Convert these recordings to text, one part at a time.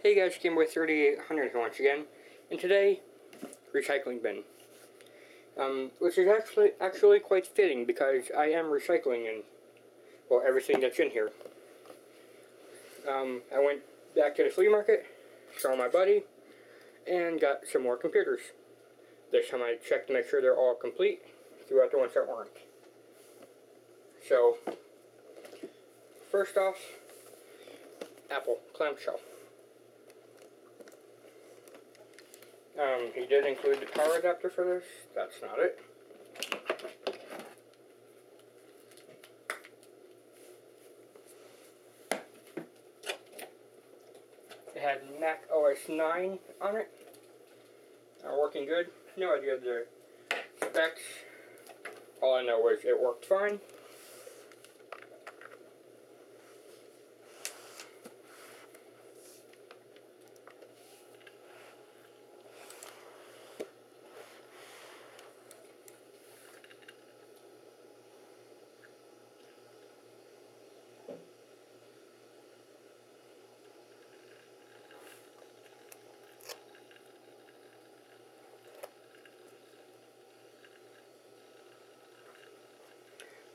Hey guys, Gameboy 3800 here once again, and today, recycling bin. Um, which is actually actually quite fitting because I am recycling and well everything that's in here. Um, I went back to the flea market, saw my buddy, and got some more computers. This time I checked to make sure they're all complete, threw out the ones that weren't. So, first off, Apple clamshell. Um, he did include the power adapter for this. That's not it. It had Mac OS 9 on it. Uh, working good. No idea the specs. All I know is it worked fine.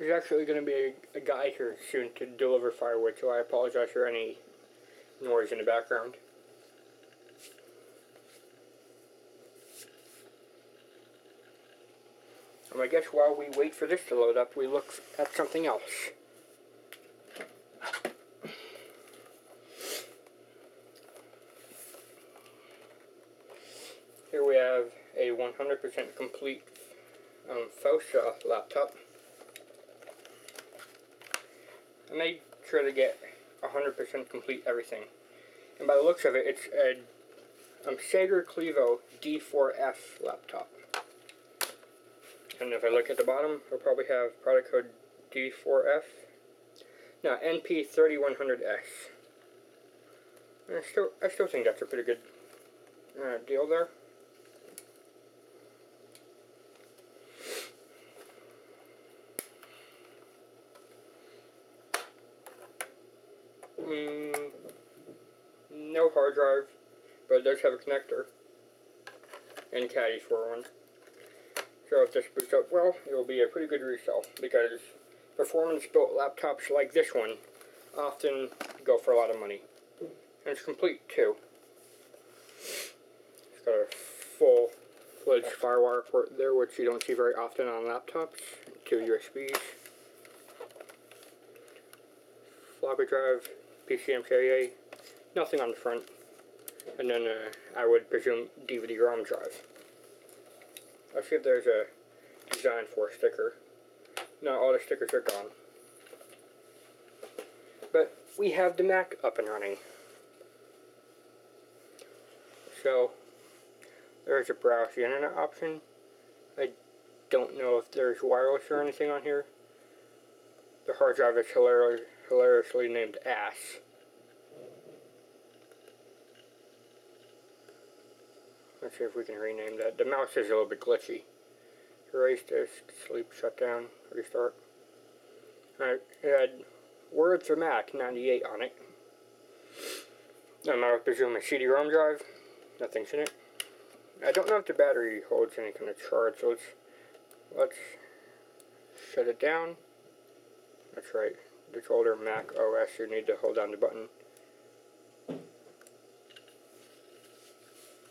There's actually going to be a, a, guy here soon to deliver firewood, so I apologize for any noise in the background. And I guess while we wait for this to load up, we look at something else. Here we have a 100% complete um, Fosa laptop. I made sure to get 100% complete everything. And by the looks of it, it's a um, Sega Clevo D4F laptop. And if I look at the bottom, it'll probably have product code D4F. Now, NP3100S. I still, I still think that's a pretty good uh, deal there. Mm, no hard drive, but it does have a connector and caddies for one. So if this boots up well, it will be a pretty good resell because performance-built laptops like this one often go for a lot of money. And it's complete too. It's got a full-fledged FireWire port there, which you don't see very often on laptops. Two USBs. Floppy drive, PCMCIA, nothing on the front, and then uh, I would presume DVD-ROM drive. Let's see if there's a design for a sticker. No, all the stickers are gone. But we have the Mac up and running. So, there's a browse the internet option. I don't know if there's wireless or anything on here. The hard drive is hilarious hilariously named Ass. Let's see if we can rename that. The mouse is a little bit glitchy. Erase disk, sleep, shutdown, restart. It had Word for Mac 98 on it. I'm I presume a CD-ROM drive. Nothing's in it. I don't know if the battery holds any kind of charge, so let's, let's shut it down. That's right the older Mac OS, you need to hold down the button.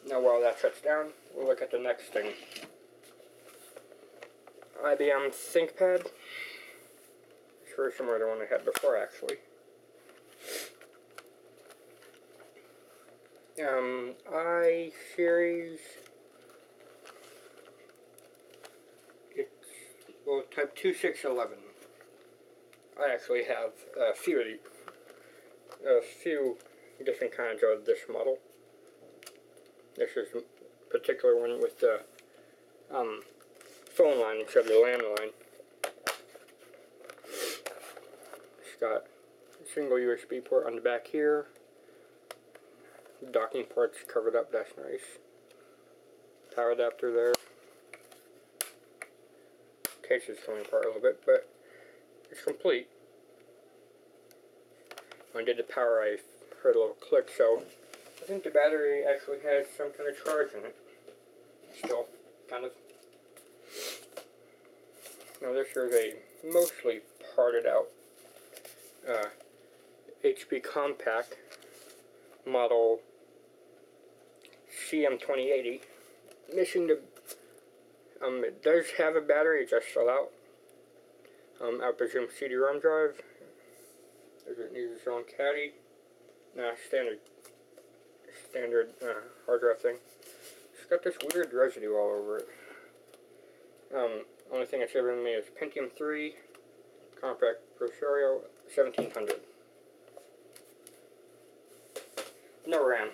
Now while that shuts down, we'll look at the next thing. IBM ThinkPad. It's very similar to the one I had before, actually. Um, i series. It's well type two six eleven. I actually have a few a few different kinds of this model. This is a particular one with the um, phone line instead of the landline. It's got a single USB port on the back here. Docking ports covered up, that's nice. Power adapter there. Case is coming apart a little bit, but it's complete. When I did the power, I heard a little click, so think the battery actually has some kind of charge in it. Still, kind of. Now this is a mostly parted out uh, HP Compaq model CM2080. Missing the, um, it does have a battery, just fell out. Um, I presume CD-ROM drive. Does it need its own caddy? Nah, standard, standard uh, hard drive thing. It's got this weird residue all over it. Um, only thing it's given me is Pentium 3, Compaq Pro 1700. No RAM.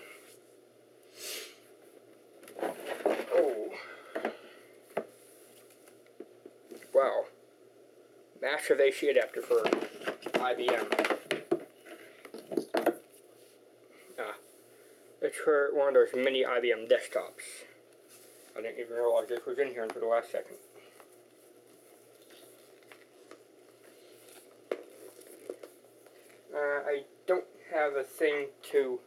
Oh. Wow. Massive AC adapter for IBM. Ah. One of those mini IBM desktops. I didn't even realize this was in here until the last second. Uh, I don't have a thing to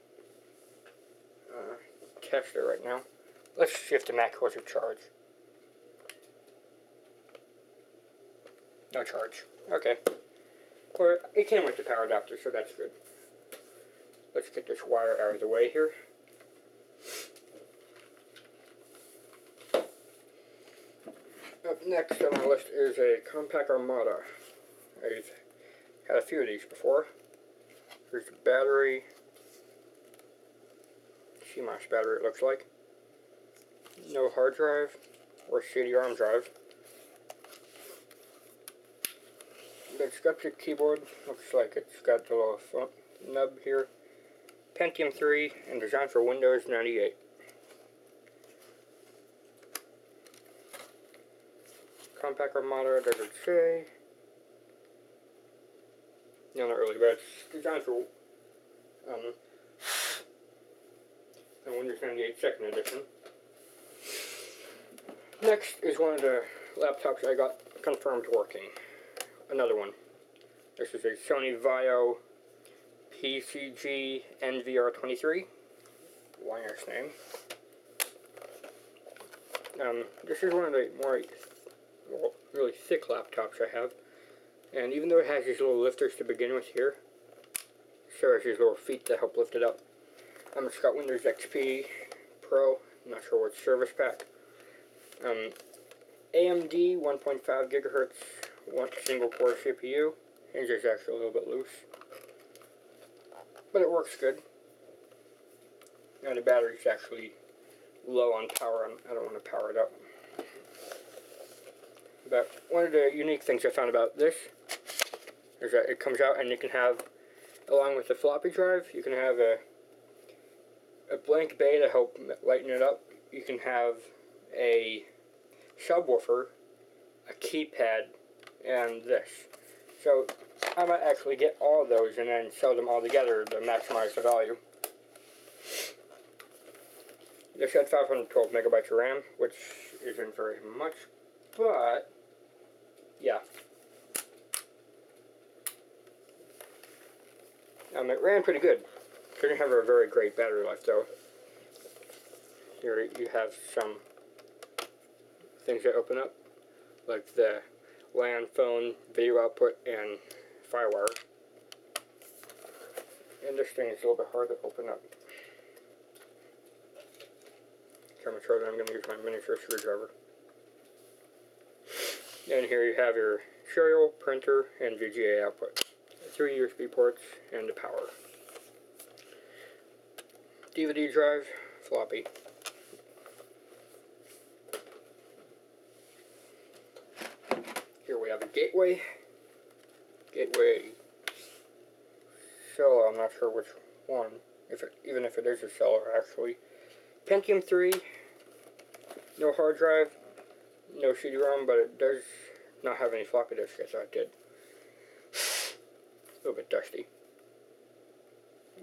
uh, test it right now. Let's see if the Mac was a charge. No charge. Okay. Well, it came with the power adapter, so that's good. Let's get this wire out of the way here. Up next on my list is a Compaq Armada. I've had a few of these before. Here's the battery. CMOS battery it looks like. No hard drive or CD-ROM drive. It's got the keyboard. Looks like it's got the little nub here. Pentium 3 and designed for Windows 98. Compaq Armada, it say? No, not really, but it's designed for um, the Windows 98 second edition. Next is one of the laptops I got confirmed working. Another one. This is a Sony Vaio PCG NVR23. Wires name. Um, this is one of the more really thick laptops I have. And even though it has these little lifters to begin with here, so has these little feet to help lift it up. Um, it's got Windows XP Pro, I'm not sure what service pack. Um, AMD 1.5 gigahertz, one single core CPU. Hinge is actually a little bit loose. But it works good. And the battery's actually low on power. I don't want to power it up. But one of the unique things I found about this is that it comes out and you can have, along with the floppy drive, you can have a a blank bay to help lighten it up. You can have a subwoofer, a keypad, and this. So I might actually get all of those and then sell them all together to maximize the value. This had 512 megabytes of RAM, which isn't very much, but yeah. Um, it ran pretty good. Didn't have a very great battery life though. Here you have some things that open up, like the LAN phone video output and Firewire. And this thing is a little bit hard to open up. Camera sure that I'm going to use my miniature screwdriver. And here you have your serial, printer, and VGA output. Three USB ports and the power. DVD drive, floppy. Here we have a gateway. Gateway Solo, I'm not sure which one, if it, even if it is a Solo actually. Pentium 3, no hard drive, no CD-ROM, but it does not have any floppy disk, I thought it did. A little bit dusty.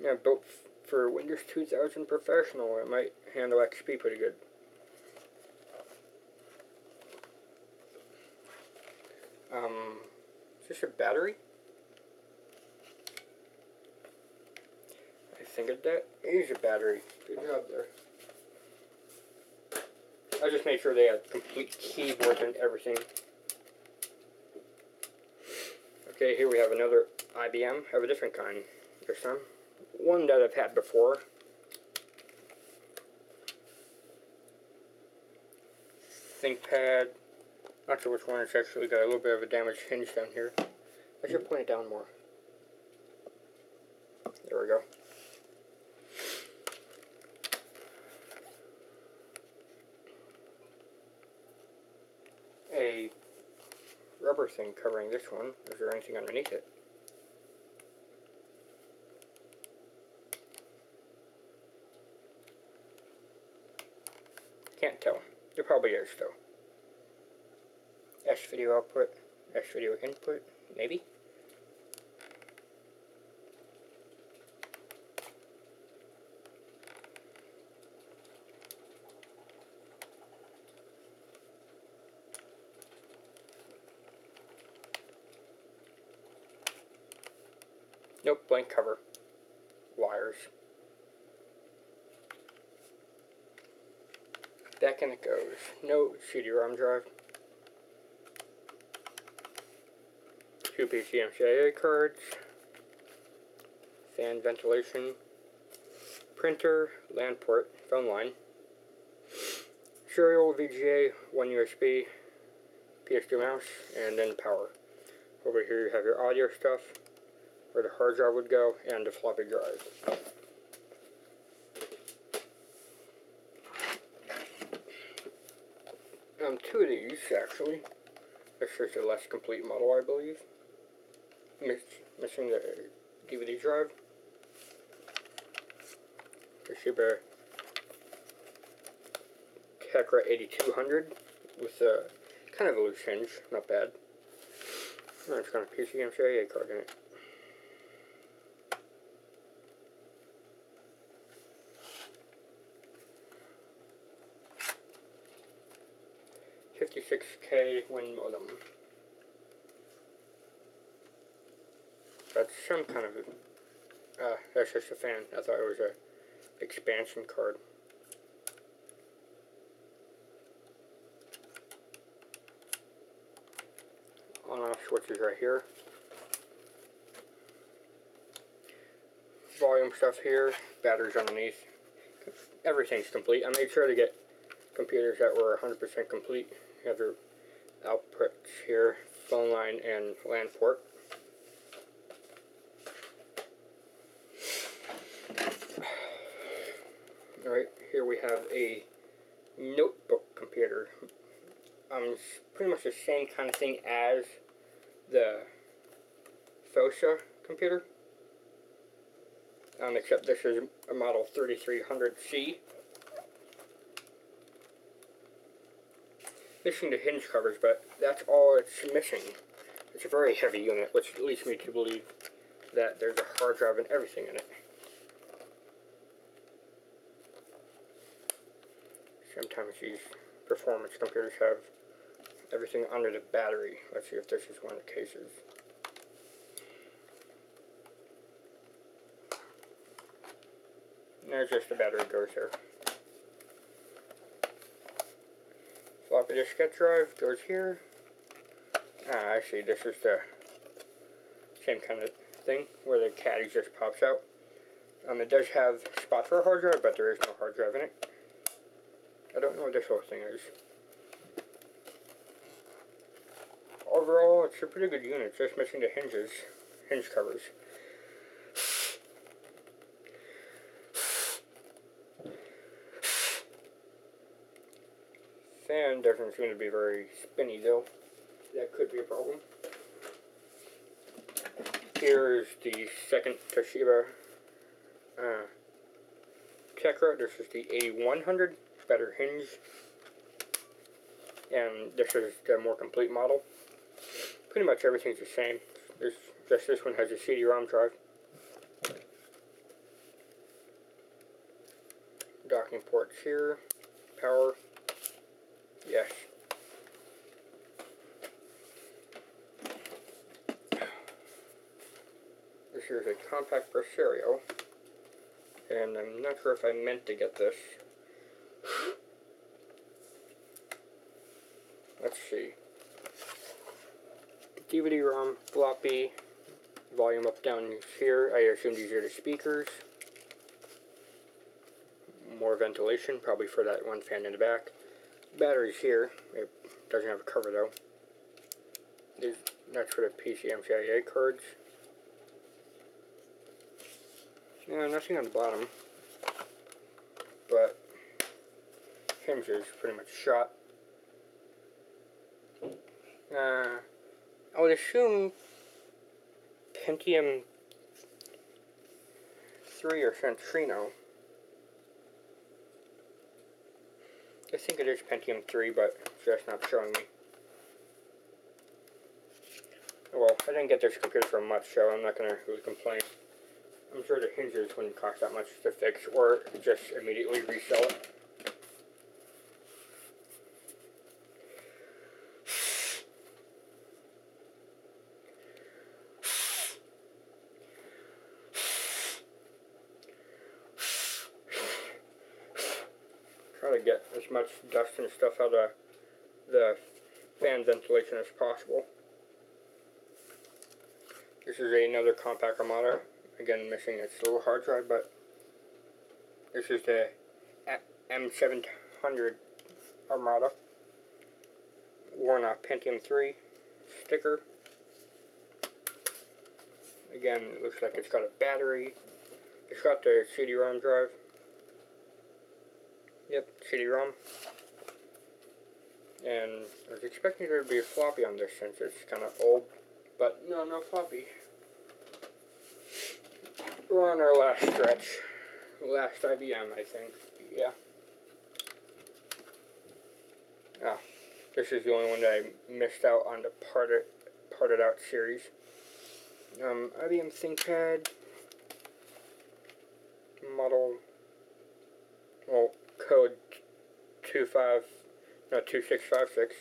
Yeah, built for Windows 2000 Professional, it might handle XP pretty good. Um, is this a battery? I think that is a battery. Good job there. I just made sure they had complete keyboard and everything. Okay, here we have another IBM of a different kind this time. One that I've had before. ThinkPad. Not sure which one. It's actually got a little bit of a damaged hinge down here. I should point it down more. There we go. A rubber thing covering this one. Is there anything underneath it? Can't tell. There probably is though. S video output, S video input, maybe? Nope, blank cover. Wires. Back in it goes. No CD-ROM drive. Two PCMCIA cards. Fan ventilation. Printer, LAN port, phone line. Serial VGA, one USB, PS2 mouse, and then power. Over here you have your audio stuff where the hard drive would go, and the floppy drive. Um, two of these, actually. This is a less complete model, I believe. Miss, missing the DVD drive. Toshiba Tecra 8200 with a kind of a loose hinge, not bad. And it's got a PCMCIA card in it. 56k Win modem. That's some kind of, uh, that's just a fan. I thought it was a expansion card. On off switches right here. Volume stuff here, batteries underneath. Everything's complete. I made sure to get computers that were 100% complete. You have your outputs here, phone line and LAN port. Alright, here we have a notebook computer. Um, pretty much the same kind of thing as the Fosa computer. Um, except this is a model 3300C. Missing the hinge covers, but that's all it's missing. It's a very heavy unit, which leads me to believe that there's a hard drive and everything in it. Sometimes these performance computers have everything under the battery. Let's see if this is one of the cases. There's just the battery goes there. Floppy disk sketch drive goes here. Ah, I. This is the same kind of thing where the caddy just pops out. Um, it does have spot for a hard drive, but there is no hard drive in it. I don't know what this whole thing is. Overall, it's a pretty good unit, just missing the hinges, hinge covers. Fan doesn't seem to be very spinny though. That could be a problem. Here is the second Toshiba uh, Tecra. This is the 8100, better hinge. And this is the more complete model. Pretty much everything's the same. This, just this one has a CD-ROM drive. Docking ports here. Power. Yes. This here is a Compaq stereo. And I'm not sure if I meant to get this. Let's see. DVD-ROM, floppy, volume up down here. I assume these are the speakers. More ventilation, probably for that one fan in the back. Batteries here. It doesn't have a cover though. These, that's for the PCMCIA cards. Yeah, nothing on the bottom. But hinges pretty much shot. Uh, I would assume Pentium 3 or Centrino. I think it is Pentium 3, but it's just not showing me. Well, I didn't get this computer for much, so I'm not going to really complain. I'm sure the hinges wouldn't cost that much to fix, or just immediately resell it. Try to get as much dust and stuff out of the fan ventilation as possible. This is another Compaq Armada. Again, missing its little hard drive, but this is the M700 Armada. Worn off Pentium 3 sticker. Again, it looks like it's got a battery. It's got the CD-ROM drive. Yep, CD-ROM. And I was expecting there to be a floppy on this since it's kind of old. But no, no floppy. We're on our last stretch. Last IBM, I think. Yeah. Ah, this is the only one that I missed out on the parted, parted out series. Um, IBM ThinkPad. Model. Well, code 25, Uh, no, 2656.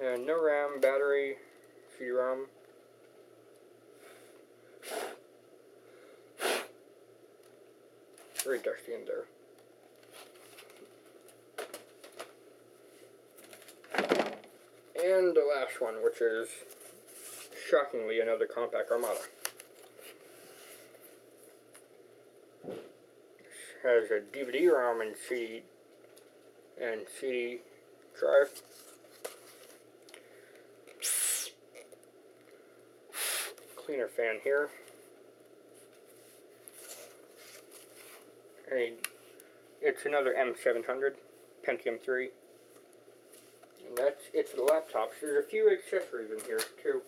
And no RAM, battery, CD-ROM. Very dusty in there. And the last one, which is shockingly another Compaq Armada. Has a DVD-ROM and CD and CD drive. Cleaner fan here. And it's another M700 Pentium 3. And that's it for the laptops. There's a few accessories in here too.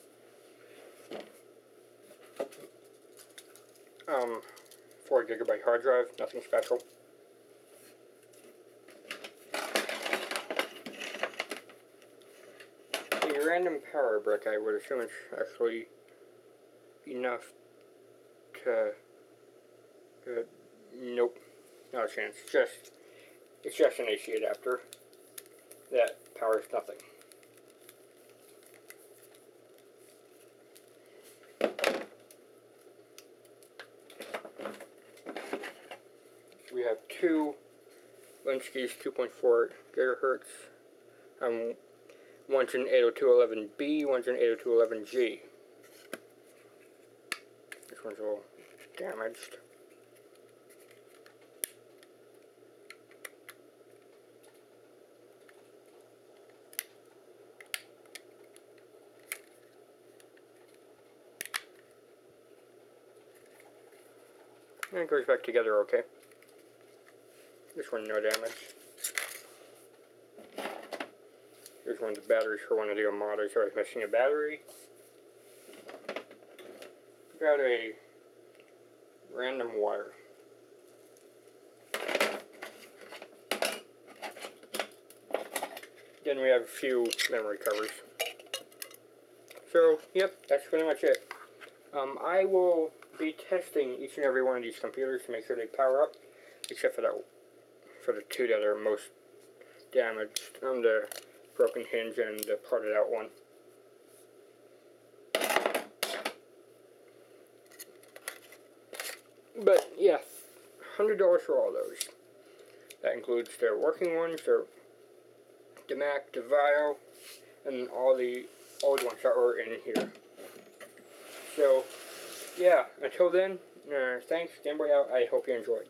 Um, 4 gigabyte hard drive, nothing special. A random power brick, I would assume it's actually enough to, uh, nope, not a chance, just, it's just an AC adapter that powers nothing. we have two Linksys 2.4 gigahertz. Um, one's an 802.11b, one's an 802.11g. This one's all damaged. And it goes back together okay. This one, no damage. Here's one of the batteries for one of the Armadas. I was missing a battery. Got a random wire. Then we have a few memory covers. So, yep, that's pretty much it. Um, I will be testing each and every one of these computers to make sure they power up, except for that for the two that are most damaged on the broken hinge and the parted out one. but yeah, hundred dollars for all those. That includes their working ones, their DeMac, the Vaio, and all the old ones that were in here. So, yeah, until then, uh, thanks, Gameboy out. I hope you enjoyed.